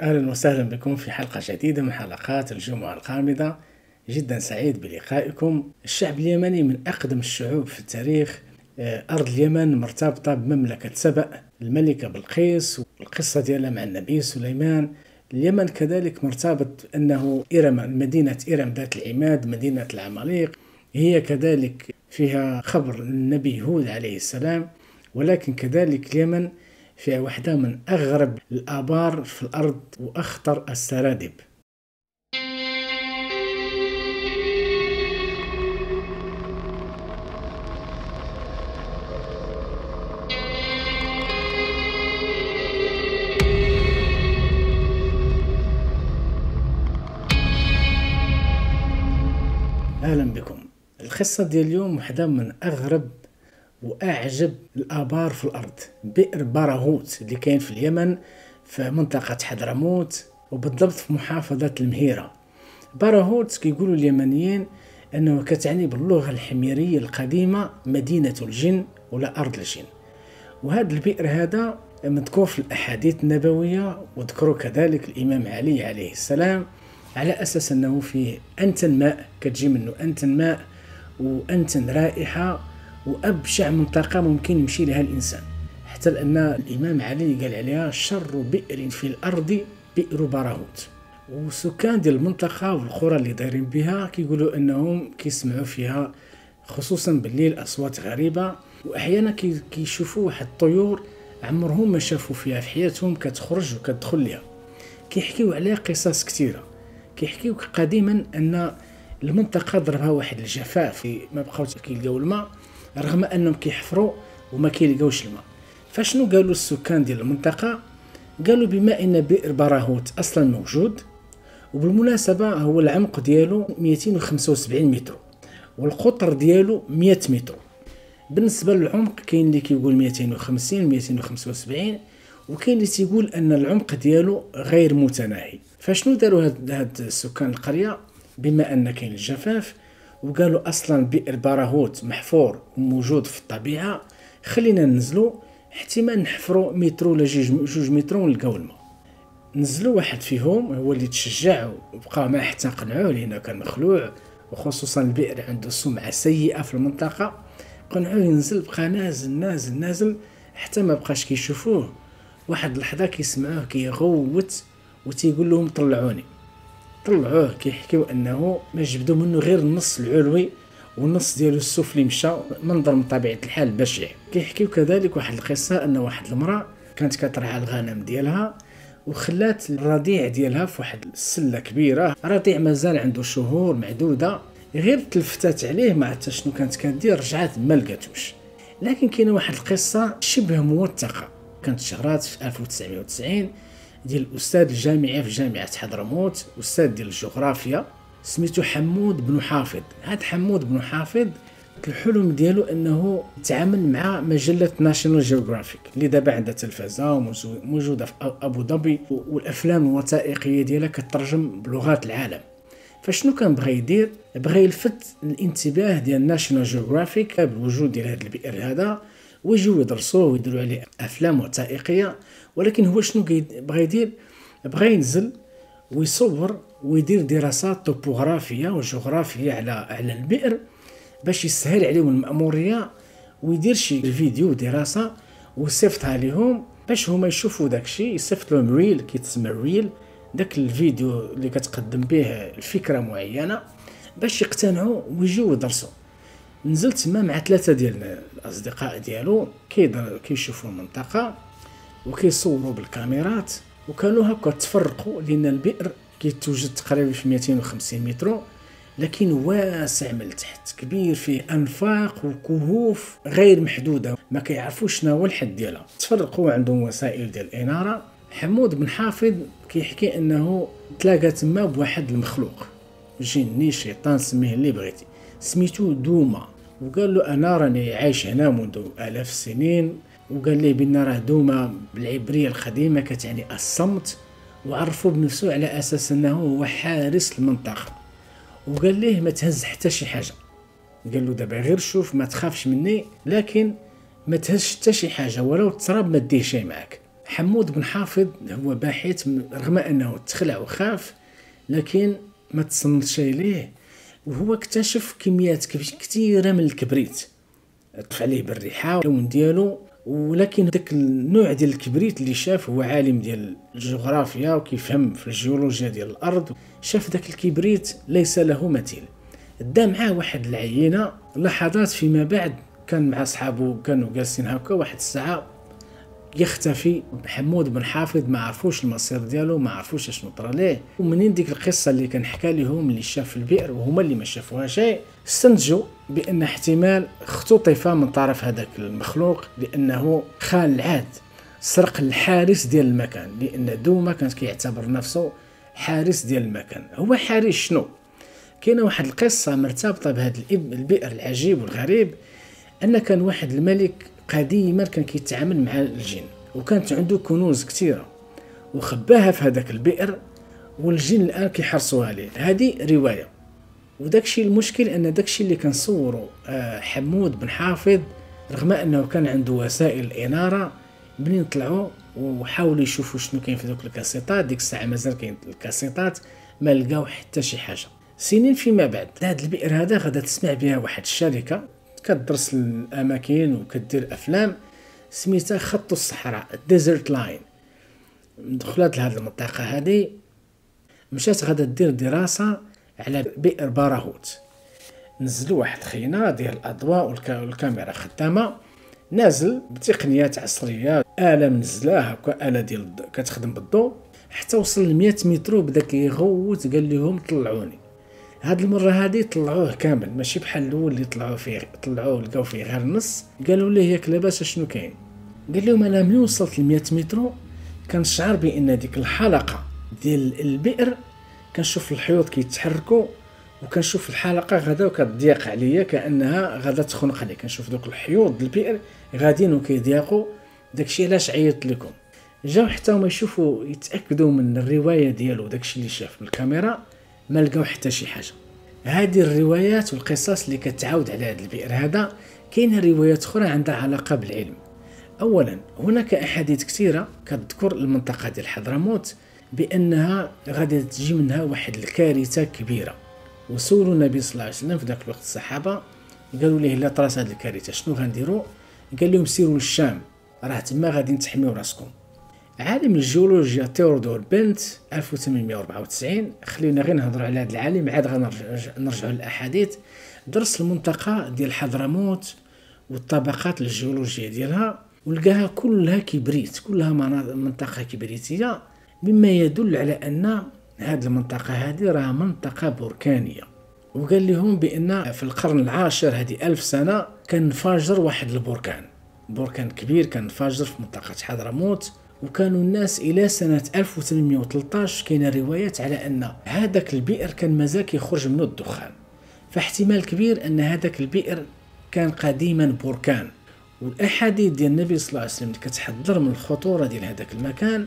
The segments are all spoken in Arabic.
أهلا وسهلا بكم في حلقة جديدة من حلقات الجمعة القامضة جدا سعيد بلقائكم. الشعب اليمني من أقدم الشعوب في التاريخ. آه، أرض اليمن مرتبطة بمملكة سبأ الملكة بلقيس. والقصة ديالها مع النبي سليمان. اليمن كذلك مرتبط أنه إرم مدينة إرم ذات العماد مدينة العماليق. هي كذلك فيها خبر النبي هود عليه السلام. ولكن كذلك اليمن فيها واحدة من أغرب الآبار في الأرض وأخطر السرادب. أهلا بكم. القصة ديال اليوم واحدة من أغرب وأعجب الآبار في الأرض. بئر باراهوت اللي كاين في اليمن في منطقة حضرموت وبالضبط في محافظة المهيرة. باراهوت كيقولوا اليمنيين أنه كتعني باللغة الحميرية القديمة مدينة الجن ولا أرض الجن. وهذا البئر هذا مذكور في الأحاديث النبوية وذكروا كذلك الإمام علي عليه السلام على أساس أنه فيه أنتن ماء كتجي منه أنتن ماء وأنتن رائحة وأبشع منطقة ممكن يمشي لها الإنسان. حتى لأن الإمام علي قال عليها شر بئر في الأرض بئر براهوت. وسكان ديال المنطقة والقرى اللي دايرين بها كيقولوا أنهم كيسمعوا فيها خصوصا بالليل أصوات غريبة. وأحيانا كيشوفوا واحد الطيور عمرهم ما شافوا فيها في حياتهم كتخرج وكتدخل ليها. كيحكيو عليها قصص كثيرة. كيحكيو قديما أن المنطقة ضربها واحد الجفاف ما بقاوش كيلقاو الماء. رغم أنهم كيحفروا وما كيلقاوش الماء. فشنو قالوا السكان ديال المنطقة؟ قالوا بما إن بئر براهوت أصلا موجود وبالمناسبة هو العمق ديالو 275 متر والقطر ديالو 100 متر. بالنسبة للعمق كاين اللي كيقول 250 275 وكاين اللي تيقول أن العمق ديالو غير متناهي. فشنو داروا هاد السكان القرية؟ بما أن كاين الجفاف وقالوا أصلا بئر باراهوت محفور وموجود في الطبيعة. خلينا ننزلوا احتمال نحفروا مترو ولا جوج مترو ونلقاو الماء. نزلوا واحد فيهم هو اللي تشجع وبقى ما حتى قنعوه لأنه كان مخلوع. وخصوصا البئر عنده سمعة سيئة في المنطقة. قنعوه ينزل بقى نازل نازل نازل حتى ما بقاش كيشوفوه. واحد اللحظه كيسمعوه كيغوت وتيقول لهم طلعوني. طلعوه كيحكيو أنه ما جبدوا منه غير النص العلوي والنص ديالو السفلي مشى منظر من طبيعة الحال بشع كيحكيو كذلك واحد القصة أن واحد المرأة كانت كترعى الغنم ديالها وخلات الرضيع ديالها في واحد السلة كبيرة. رضيع مازال عنده شهور معدودة غير تلفتات عليه ما عرفت شنو كانت كدير رجعت ما لقاتوش. لكن كاينة واحد القصة شبه موثقة. كانت شهرات في 1990 ديال الأستاذ الجامعي في جامعة حضرموت أستاذ ديال الجغرافيا سميتو حمود بن حافظ. هاد حمود بن حافظ الحلم ديالو أنه يتعامل مع مجلة ناشونال جيوغرافيك اللي دابا عندها تلفزة وموجوده في أبو ظبي والأفلام الوثائقية ديالها كترجم بلغات العالم. فشنو كان بغى يدير؟ بغى يلفت الانتباه ديال ناشونال جيوغرافيك بالوجود ديال هذا البئر هذا ويجيو يدرسوه ويديروا عليه أفلام وثائقية ولكن هو شنو بغى يدير؟ بغى ينزل ويصور ويدير دراسات توبوغرافية وجغرافية على على البئر باش يسهل عليهم المأمورية ويدير شي فيديو دراسة ويصيفطها لهم باش هما يشوفوا داكشي يصيفط لهم réel كيتسمى réel داك الفيديو اللي كتقدم به الفكرة معينة باش يقتنعوا ويجيو يدرسوا. نزلت تما مع ثلاثة ديال الأصدقاء ديالو كيشوفوا المنطقة وكيصوروا بالكاميرات وكانوا هكا تفرقوا لأن البئر كيتوجد تقريبا في 250 متر لكن واسع من التحت كبير فيه أنفاق وكهوف غير محدودة ما كيعرفوش شنو هو الحد ديالها. تفرقوا عندهم وسائل ديال الإنارة. حمود بن حافظ كيحكي أنه تلاقى تما بواحد المخلوق. جني شيطان سميه اللي بغيتي. سميتو دوما. وقال له أنا راني عايش هنا منذ ألاف السنين. وقال لي بان راه دوما بالعبرية القديمه كتعني الصمت. وعرفوا بنفسه على أساس إنه هو حارس المنطقة. وقال ليه ما تهز حتى شي حاجة. قال له دابا غير شوف ما تخافش مني لكن ما تهزش حتى شي حاجة. ولو التراب ما ديه شي معاك. حمود بن حافظ هو باحث رغم أنه تخلع وخاف لكن ما تصنتش اليه وهو اكتشف كميات كثيرة من الكبريت. طفى عليه بالريحة اللون ديالو. ولكن داك النوع ديال الكبريت اللي شاف هو عالم ديال الجغرافيا وكيفهم في الجيولوجيا ديال الأرض. شاف داك الكبريت ليس له مثيل. دا معاه واحد العينة لحظات فيما بعد كان مع صحابه كانوا جالسين هكا واحد الساعة. يختفي حمود بن حافظ ما عرفوش المصير ديالو ما عرفوش اشنو طرا ليه. ومنين ديك القصة اللي كان حكى لهم اللي شاف البئر وهما اللي ما شافوها شيء استنتجوا بأن احتمال اختطف من طرف هذاك المخلوق لأنه خان العاد سرق الحارس ديال المكان لأن دوما كان كيعتبر نفسه حارس ديال المكان. هو حارس شنو؟ كاينة واحد القصة مرتبطة بهذا البئر العجيب والغريب أن كان واحد الملك قديما كان كيتعامل مع الجن وكانت عنده كنوز كثيرة وخباها في هذاك البئر والجن الآن كيحرصوا عليه. هذه رواية. وداكشي المشكل أن داكشي اللي كنصوروا آه، حمود بن حافظ رغم أنه كان عنده وسائل الاناره منين طلعوا وحاولوا يشوفوا شنو كاين في دوك الكاسيطات ديك الساعة مازال كاين الكاسيطات ما لقاو حتى شي حاجة. سنين فيما بعد. هذا البئر هذا غادا تسمع بها واحد الشركة كدرس الأماكن وكدير أفلام سميتها خط الصحراء Desert Line دخلت لهذه المنطقة هذه مشات غادا دير دراسة على بئر باراهوت نزلوا واحد خينا ديال الأضواء والكاميرا خدامة. نازل بتقنيات عصرية آلة منزلاها هكا آلة ديال كتخدم بالضوء. حتى وصل ل 100 متر وبدا كيغوت قال لهم طلعوني. هاد المرة هادي طلعوه كامل ماشي بحال الأول اللي طلعوه فيه طلعوه لقاو فيه غير النص. قالوا ليه ياك لاباس شنو كاين؟ قال لهم أنا ملي وصلت ل 100 متر كنشعر بأن ديك الحلقة ديال البئر كنشوف الحيوط كيتحركوا وكنشوف الحلقة غدا وكتضيق عليا كأنها غدا تخنق عليا كنشوف دوك الحيوط البئر غاديين وكيضيقوا داكشي علاش عيطت لكم؟ جاو حتى هما يشوفوا يتأكدوا من الرواية ديالو داكشي اللي شاف بالكاميرا ما لقاو حتى شي حاجة. هذه الروايات والقصص اللي كتعاود على هذا البئر هذا كاينة روايات أخرى عندها علاقة بالعلم. اولا هناك أحاديث كثيرة كتذكر المنطقة ديال حضرموت بأنها غادي تجي منها واحد الكارثة كبيرة. وسولوا النبي صلى الله عليه وسلم في ذاك الوقت الصحابة قالوا ليه لا طراس هذه الكارثة شنو غنديروا قال لهم سيروا للشام راه تما غادي تحميو راسكم. عالم الجيولوجيا تيودور بنت 1894 خلينا غير نهضروا على هذا العالم عاد غنرجعوا للأحاديث. درس المنطقة ديال حضرموت والطبقات الجيولوجية ديالها ولقاها كلها كبريت كلها منطقة كبريتية. مما يدل على أن هذه المنطقة هذه راه منطقة بركانية. وقال لهم بأن في القرن العاشر هذه ألف سنة كان انفجر واحد البركان. بركان كبير كان انفجر في منطقة حضرموت. وكانوا الناس إلى سنة 1813 كاينة روايات على أن هذاك البئر كان مازال كيخرج منه الدخان. فاحتمال كبير أن هذاك البئر كان قديما بركان والأحاديث ديال النبي صلى الله عليه وسلم كتحذر من الخطورة ديال هذاك المكان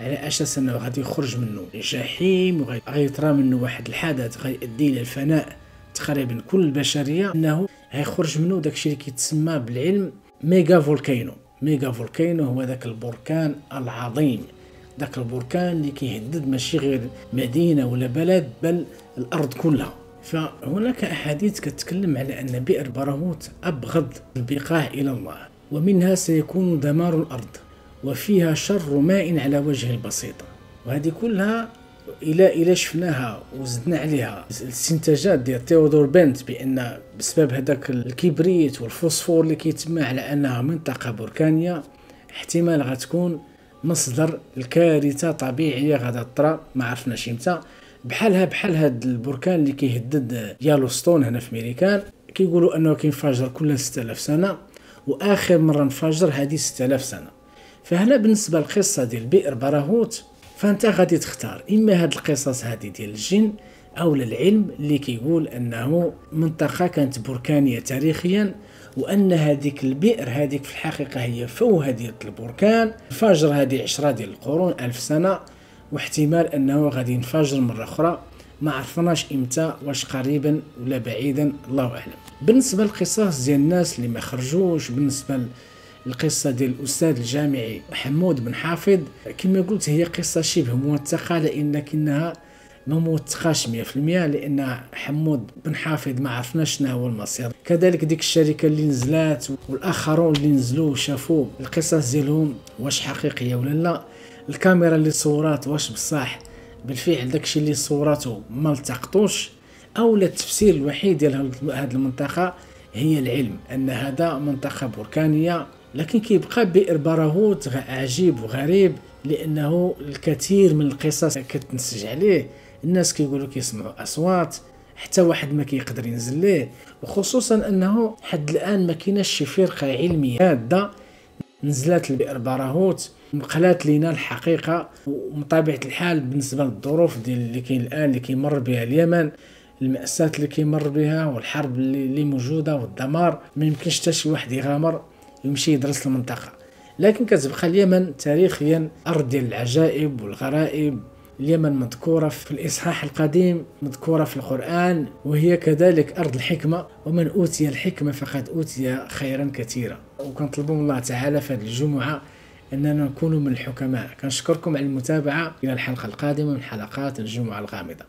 على أساس أنه غادي يخرج منه جحيم وغيطرى منه واحد الحدث غيؤدي إلى الفناء تقريبا كل البشرية أنه غيخرج منه داكشي اللي كيتسمى بالعلم mega volcano mega volcano هو ذاك البركان العظيم. ذاك البركان اللي كيهدد ماشي غير مدينة ولا بلد بل الأرض كلها. فهناك أحاديث كتكلم على أن بئر برهوت أبغض البقاع إلى الله ومنها سيكون دمار الأرض وفيها شر ماء على وجه البسيطة. وهذه كلها إلى إلى شفناها وزدنا عليها. الاستنتاجات ديال تيودور بنت بأن بسبب هذاك الكبريت والفوسفور اللي كيتم على أنها منطقة بركانية احتمال غتكون مصدر الكارثة طبيعية غادا طرا. ما عرفناش إمتى بحالها بحال هاد البركان اللي كيهدد يالوستون هنا في ميريكان كيقولوا أنه كينفجر كل 6000 سنة وآخر مرة انفجر هذه 6000 سنة. فهنا بالنسبة للقصة ديال بئر براهوت فانت غادي تختار إما هاد القصص هادي ديال الجن أو العلم اللي كيقول أنه منطقة كانت بركانية تاريخيا وأن هذيك البئر هذيك في الحقيقة هي فوهه ديال البركان. انفجر هذه عشرة ديال القرون ألف سنة واحتمال أنه غادي ينفجر مرة أخرى. ما عرفناش إمتى واش قريبا ولا بعيدا الله أعلم. بالنسبة للقصص ديال الناس اللي ما خرجوش بالنسبة القصة ديال الأستاذ الجامعي حمود بن حافظ. كما قلت هي قصة شبه موثقة لأنها ما موثقاش 100% لأن حمود بن حافظ ما عرفناش شنو هو المصير. كذلك ديك الشركة اللي نزلات والآخرون اللي نزلوا وشافوا القصص ديالهم واش حقيقية ولا لا. الكاميرا اللي صورات واش بصح؟ بالفعل داكشي اللي صورته ما التقطوش أو التفسير الوحيد ديال هذه المنطقة هي العلم أن هذا منطقة بركانية لكن كيبقى بئر باراهوت عجيب وغريب لأنه الكثير من القصص كتنسج عليه. الناس كيقولوا كيسمعوا أصوات حتى واحد ما كيقدر ينزل ليه. وخصوصا أنه حد الآن ما كايناش شي فرقة علمية هادة. نزلت البئر باراهوت وقالت لينا الحقيقة ومطابعة الحال بالنسبة للظروف ديال اللي كاين الآن اللي كيمر بها اليمن المأساة اللي كيمر بها والحرب اللي موجودة والدمار. ما يمكنش حتى شي واحد يغامر. يمشي يدرس المنطقة. لكن كتبقى اليمن تاريخيا أرض ديال العجائب والغرائب. اليمن مذكورة في الإصحاح القديم مذكورة في القرآن وهي كذلك أرض الحكمة. ومن أوتي الحكمة فقد أوتي خيرا كثيرا. وكنطلب من الله تعالى في هذه الجمعة أننا نكون من الحكماء. كنشكركم على المتابعة. إلى الحلقة القادمة من حلقات الجمعة الغامضة.